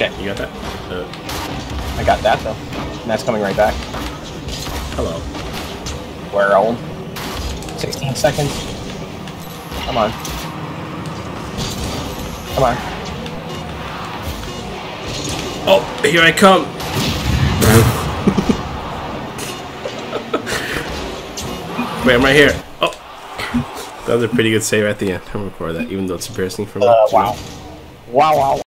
Jack, You got that? Uh, I got that though. And that's coming right back. hello. Where old? 16 seconds. Come on. Come on. Oh, here I come. Wait, I'm right here. Oh, that was a pretty good save at the end. I'm gonna record that, even though it's embarrassing for me. Uh, wow. Wow, wow.